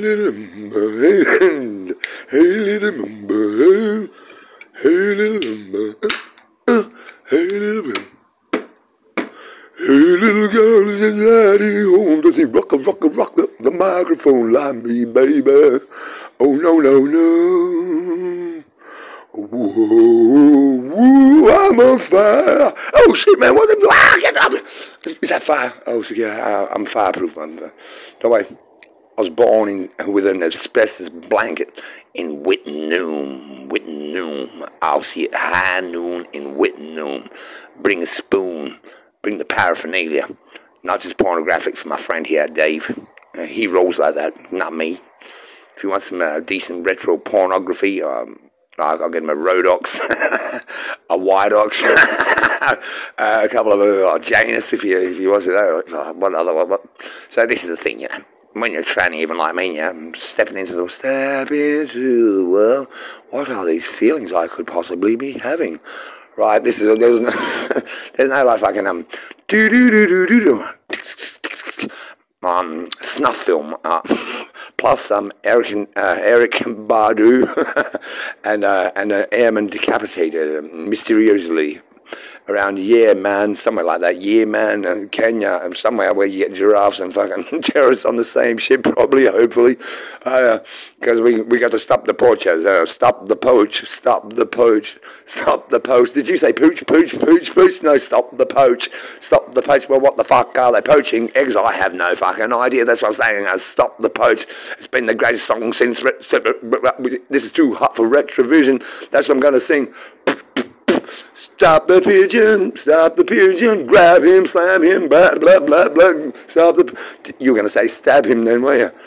little man, hey little man, hey little man, hey little man. Hey little girl is daddy home Does he rock a rock a rock the, the microphone like me baby Oh no no no Whoa, whoa, I'm on fire. Oh shit, man, what the ah, get up. Is that fire? Oh, so yeah, I'm fireproof, man. Don't worry. I was born in, with an asbestos blanket in Wittenoom. Wittenoom. I'll see it high noon in Wittenoom. Bring a spoon. Bring the paraphernalia. Not just pornographic for my friend here, Dave. Uh, he rolls like that, not me. If you want some uh, decent retro pornography, um, I'll get him a Rodox, a Widox, uh, a couple of uh, Janus if you if you want to know. What other one? So this is the thing, you know when you're trying, even like me, yeah, stepping into the step into the world. What are these feelings I could possibly be having? Right, this is there's no there's no like fucking um do do do do do do um snuff film uh, plus um, Eric uh, Eric Badu and uh, and an airman decapitated mysteriously around Yemen, somewhere like that, Yemen and Kenya, and somewhere where you get giraffes and fucking terrorists on the same ship, probably, hopefully, because uh, we we got to stop the poachers, uh, stop the poach, stop the poach, stop the poach. Did you say pooch, pooch, pooch, pooch? No, stop the poach, stop the poach. Well, what the fuck are they poaching? Eggs? I have no fucking idea. That's what I'm saying. I stop the poach. It's been the greatest song since. This is too hot for retrovision. That's what I'm going to sing. Stop the pigeon, stop the pigeon, grab him, slam him, blah, blah, blah, blah, stop the... You were going to say stab him then, were you?